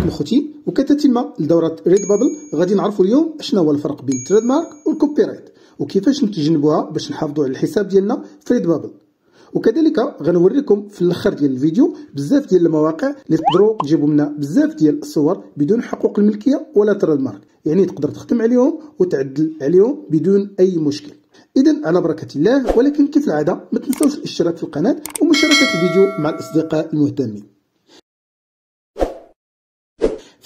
معكم خوتي وكتتم لدورة Redbubble غادي نعرفوا اليوم شنو هو الفرق بين ال trademark وال copyright وكيفاش نتجنبوها باش نحافظوا على الحساب ديالنا في Redbubble وكذلك غنوريكم في الأخر ديال الفيديو بزاف ديال المواقع اللي تقدروا تجيبوا منها بزاف ديال الصور بدون حقوق الملكية ولا trademark يعني تقدر تخدم عليهم وتعدل عليهم بدون أي مشكل. اذا على بركة الله ولكن كيف العادة ما تنسوش الاشتراك في القناة ومشاركة الفيديو مع الأصدقاء المهتمين.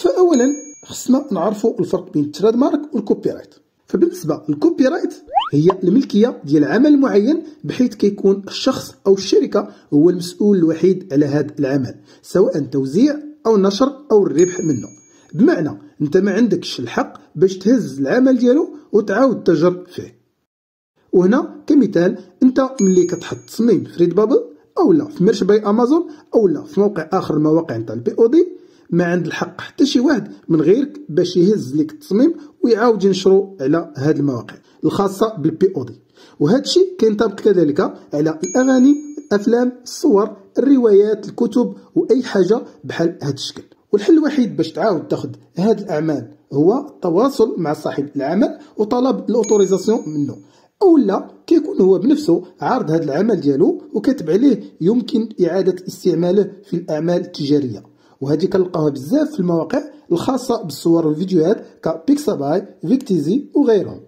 فاولا خصنا نعرفوا الفرق بين ال trademark وال copyright فبالنسبة لل copyright هي الملكية ديال عمل معين بحيث كيكون الشخص أو الشركة هو المسؤول الوحيد على هذا العمل سواء توزيع أو نشر أو الربح منه. بمعنى أنت ما عندكش الحق باش تهز العمل ديالو وتعاود تجر فيه. وهنا كمثال أنت ملي كتحط تصميم في Redbubble أو لا في Merch by Amazon أو لا في موقع آخر المواقع نتاع ال POD ما عندو الحق. حتى شي واحد من غيرك باش يهز لك التصميم ويعاود ينشرو على هاد المواقع الخاصة بال POD وهذا الشيء كينطبق كذلك على الأغاني الأفلام الصور الروايات الكتب وأي حاجة بحال هذا الشكل. والحل الوحيد باش تعاود تاخذ هاد الأعمال هو التواصل مع صاحب العمل وطلب ال autorisation منه. أو لا كيكون هو بنفسه عارض هذا العمل ديالو وكاتب عليه يمكن إعادة استعماله في الأعمال التجارية. وهذه كنلقاوها بزاف في المواقع الخاصة بالصور والفيديوهات ك Pixabay Vecteezy وغيرهم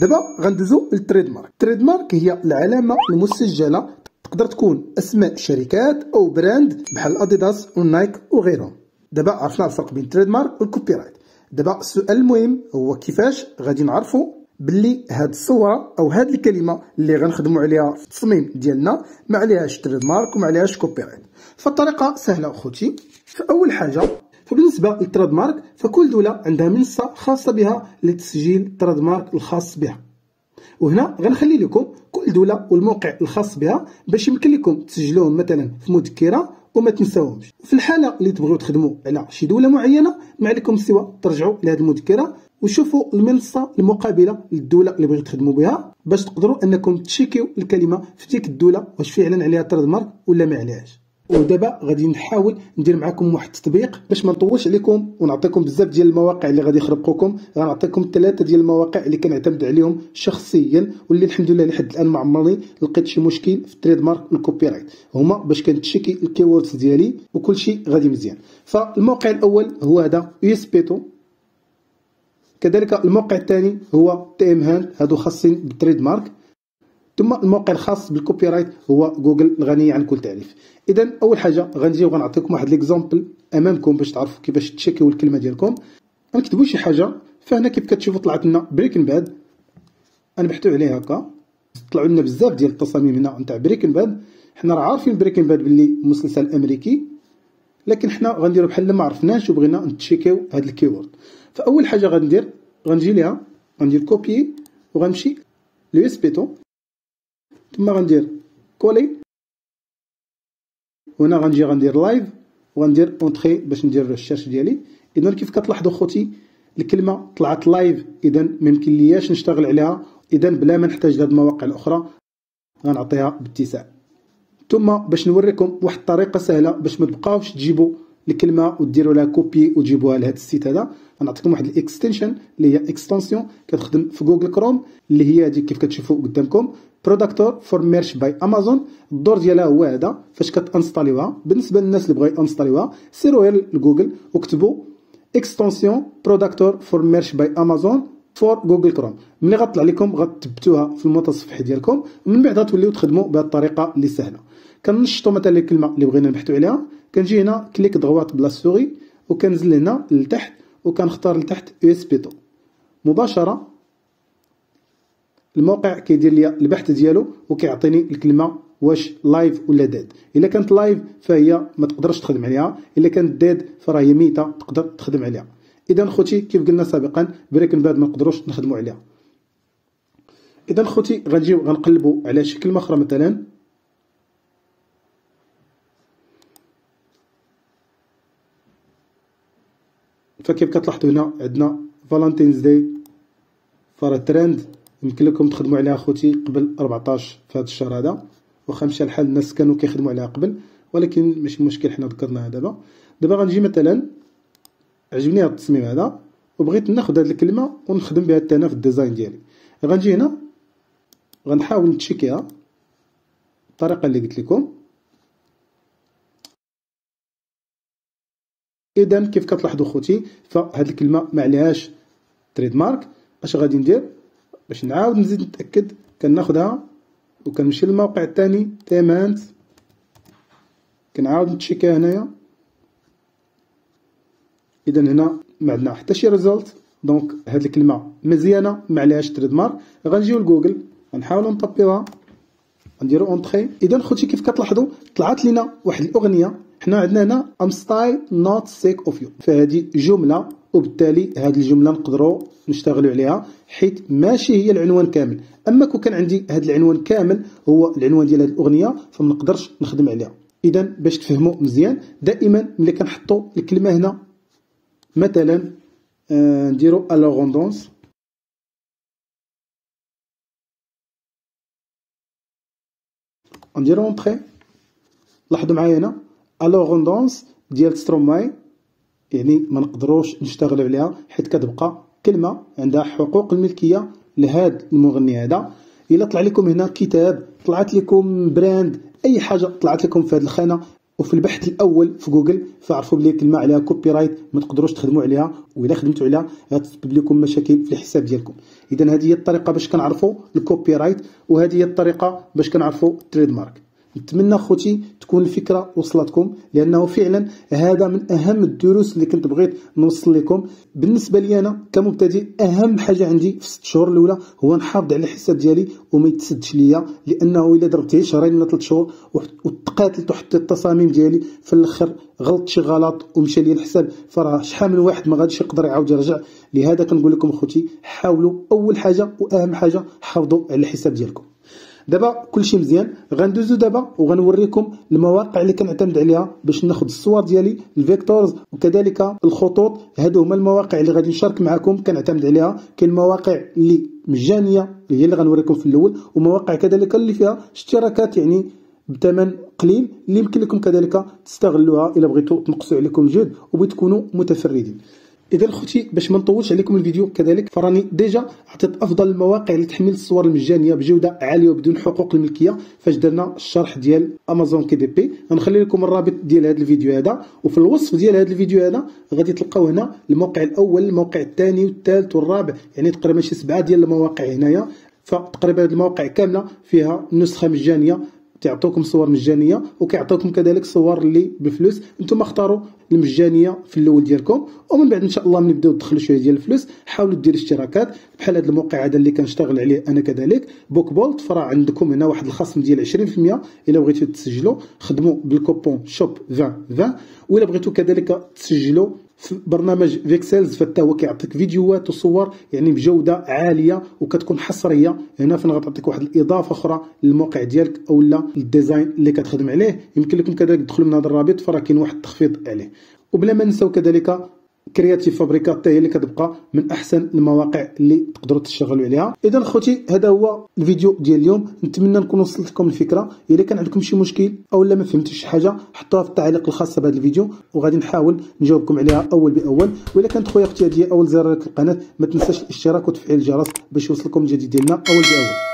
دابا غندوزو لل trademark ال trademark هي العلامة المسجلة تقدر تكون أسماء شركات أو brand بحال اديداس ونايك وغيرهم دابا عرفنا الفرق بين ال trademark وال copyright دابا السؤال المهم هو كيفاش غادي نعرفوا باللي هاد الصورة أو هاد الكلمة اللي غنخدموا عليها في التصميم ديالنا ما عليهاش trademark وما عليهاش copyright فالطريقة سهلة أخوتي. فاول حاجة فبالنسبة لل trademark فكل دولة عندها منصة خاصة بها لتسجيل ال trademark الخاص بها. وهنا غنخلي لكم كل دولة والموقع الخاص بها باش يمكن لكم تسجلوهم مثلا في مذكرة وما تنساوهمش. في الحالة اللي تبغيو تخدموا على شي دولة معينة ما عليكم سوى ترجعوا لهذه المذكرة. وشوفوا المنصة المقابلة للدولة اللي بغيتو تخدموا بها باش تقدروا أنكم تشيكيو الكلمة في ديك الدولة واش فعلا عليها trademark ولا ما عليهاش. ودابا غادي نحاول ندير معكم واحد التطبيق باش ما نطولش عليكم ونعطيكم بزاف ديال المواقع اللي غادي يخربقوكم. غنعطيكم ثلاثة ديال المواقع اللي كنعتمد عليهم شخصيا واللي الحمد لله لحد الآن ما عمرني لقيت شي مشكل في ال trademark وال copyright هما باش كنتشيكي ال keywords ديالي وكل شيء غادي مزيان. فالموقع الأول هو هذا USPTO كذلك الموقع الثاني هو TMHunt هادو خاصين بال trademark ثم الموقع الخاص بال copyright هو جوجل الغني عن كل تعريف اذا أول حاجة غنجي وغنعطيكم واحد l'exemple أمامكم باش تعرفوا كيفاش تشيكيو الكلمة ديالكم. غنكتبوا شي حاجة فهنا كيف كتشوفوا طلعت لنا Breaking Bad غنبحثوا عليه هكا. طلعوا لنا بزاف ديال التصاميم هنا نتاع Breaking Bad حنا راه عارفين Breaking Bad باللي مسلسل أمريكي. لكن حنا غنديرو بحال ما عرفناش وبغينا نتشيكيو هاد ال keyword. فأول حاجة غندير غنجي ليها غندير copier وغنمشي ل USPTO ثم غندير coller هنا غنجي غندير live وغندير entrer باش ندير الشاشه ديالي. اذا كيف كتلاحظوا خوتي الكلمة طلعت live اذا ما يمكن لياش نشتغل عليها. اذا بلا ما نحتاج لهاد المواقع الأخرى غنعطيها بالتساع. ثم باش نوريكم واحد الطريقة سهلة باش ما تبقاوش تجيبوا الكلمة وديروا لها copier وتجيبوها لهذا ال site هذا. غنعطيكم واحد ال extension اللي هي extension كتخدم في Google Chrome اللي هي هذه كيف كتشوفوا قدامكم. Productor for Merch by Amazon الدور ديالها هو هذا فاش كتانستاليوها. بالنسبة للناس اللي بغاو يانستاليوها سيروا غير لجوجل وكتبوا extension Productor for Merch by Amazon for Google Chrome ملي غطلع لكم غتثبتوها في المتصفح ديالكم. ومن بعد غتوليو تخدموا بهذه الطريقة اللي سهلة. كنشدوا مثلا الكلمة اللي بغينا نبحثوا عليها. كنجي هنا clic droite ب la souris. وكنزل هنا لتحت وكنختار لتحت USPTO مباشرة الموقع كيدير لي البحث ديالو وكيعطيني الكلمة واش live ولا dead إلا كانت live فهي ما تقدرش تخدم عليها. إلا كانت dead فراه هي ميتة تقدر تخدم عليها. اذا خوتي كيف قلنا سابقا Breaking Bad ما نقدروش نخدموا عليها. اذا خوتي غنجيو غنقلبوا على شي كلمه مثلا. فكيف كتلاحظوا هنا عندنا Valentine's Day فرا ترند يمكن لكم تخدموا عليها خوتي قبل 14 في هذا الشهر هذا. واخا مشى الحال الناس كانوا كيخدموا عليها قبل ولكن ماشي مشكل حنا ذكرناها دابا. دابا غنجي مثلا. عجبني هذا التصميم هذا وبغيت ناخذ هذه الكلمة ونخدم بها حتى أنا في الديزاين ديالي. غنجي هنا غنحاول نتشيكيها الطريقة اللي قلت لكم. إذا كيف كتلاحظوا خوتي فهاد الكلمة ما عليهاش تريد مارك أش غادي ندير؟ باش نعاود نزيد نتأكد كناخذها وكنمشي للموقع الثاني TMHunt كنعاود نتشيكيها هنايا. اذا هنا ما عندنا حتى شي result donc هاد الكلمة مزيانة ما عليهاش trademark غنجيو لجوجل غنحاولوا نطبيوها نديرو entrer اذا خوتي كيف كتلاحظوا طلعت لينا واحد الأغنية. حنا عندنا هنا I'm still not sick of you فهذه جملة وبالتالي هذه الجملة نقدروا نشتغلوا عليها حيت ماشي هي العنوان كامل. أما كون كان عندي هذا العنوان كامل هو العنوان ديال هذه الأغنية فما نقدرش نخدم عليها. اذا باش تفهموا مزيان دائما ملي كنحطوا الكلمة هنا مثلا آه، نديرو Alors on danse نديرو entrer لاحظوا معايا هنا Alors on danse ديال Stromae يعني ما نقدروش نشتغلوا عليها حيت كتبقى كلمة عندها حقوق الملكية لهذا المغني هذا. إلا طلع لكم هنا كتاب طلعت لكم brand أي حاجة طلعت لكم في هذه الخانة وفي البحث الأول في جوجل فعرفوا بلي كلمة عليها copyright ما تقدروش تخدموا عليها واذا خدمتوا عليها غتسبب لكم مشاكل في الحساب ديالكم. اذا هذه هي الطريقة باش كنعرفوا ال copyright وهذه هي الطريقة باش كنعرفوا ال trademark نتمنى خوتي تكون الفكرة وصلتكم لأنه فعلا هذا من أهم الدروس اللي كنت بغيت نوصل لكم. بالنسبة لي أنا كمبتدئ أهم حاجة عندي في الست شهور الأولى هو نحافظ على الحساب ديالي وما يتسدش ليا لأنه إلا درت شهرين ولا ثلاث شهور وتقاتلت وحطيت التصاميم ديالي في الأخر غلطت شي غلط ومشى لي الحساب. فراه شحال من واحد ما غاديش يقدر يعاود يرجع. لهذا كنقول لكم اخوتي حاولوا أول حاجة وأهم حاجة حافظوا على الحساب ديالكم. دابا كلشي مزيان. غندوزو دابا وغنوريكم المواقع اللي كنعتمد عليها باش ناخذ الصور ديالي ال vectors وكذلك الخطوط. هادو هما المواقع اللي غادي نشارك معكم كنعتمد عليها. كاين مواقع اللي مجانية هي اللي غنوريكم في الأول ومواقع كذلك اللي فيها اشتراكات يعني بثمن قليل اللي يمكن لكم كذلك تستغلوها إلا بغيتوا تنقصوا عليكم جهد وبغيتوا تكونوا متفردين. إذا خوتي باش ما نطولش عليكم الفيديو كذلك فراني déjà عطيت أفضل المواقع لتحميل الصور المجانية بجودة عالية وبدون حقوق الملكية فاش درنا الشرح ديال Amazon KDP غنخلي لكم الرابط ديال هذا الفيديو هذا وفي الوصف ديال هذا الفيديو هذا غادي تلقاو هنا الموقع الأول الموقع الثاني والثالث والرابع يعني تقريبا شي سبعة ديال المواقع هنايا. فتقريبا هذه المواقع كاملة فيها نسخة مجانية تعطوكم صور مجانية وكيعطوكم كذلك صور اللي بفلوس. أنتم اختاروا المجانية في الأول ديالكم ومن بعد إن شاء الله ملي بداو تدخلوا شوية ديال الفلوس حاولوا ديروا اشتراكات. بحال هذا الموقع هذا اللي كنشتغل عليه أنا كذلك Book Bolt. فراه عندكم هنا واحد الخصم ديال 20% إلا بغيتوا تسجلوا خدموا بالكوبون shop 20 20 ولا بغيتوا كذلك تسجلوا برنامج Vexels فتا هو كيعطيك فيديوهات وصور يعني بجودة عالية وكتكون حصرية. هنا فين غتعطيك واحد الإضافة أخرى للموقع ديالك أو لا ال design اللي كتخدم عليه. يمكن لكم كذلك تدخلوا من هذا الرابط فراه كاين واحد التخفيض عليه. وبلا ما نساو كذلك Creative Fabrica حتى هي اللي كتبقى من أحسن المواقع اللي تقدروا تشتغلوا عليها. إذا خوتي هذا هو الفيديو ديال اليوم. نتمنى نكون وصلت لكم الفكرة. الا كان عندكم شي مشكل أو لا ما فهمتوش شي حاجة حطوها في التعليق الخاص بهذا الفيديو وغادي نحاول نجاوبكم عليها أول بأول. والا كانت خويا أختي هذه أول زياره للقناة ما تنساش الاشتراك وتفعيل الجرس باش يوصلكم الجديد ديالنا أول بأول.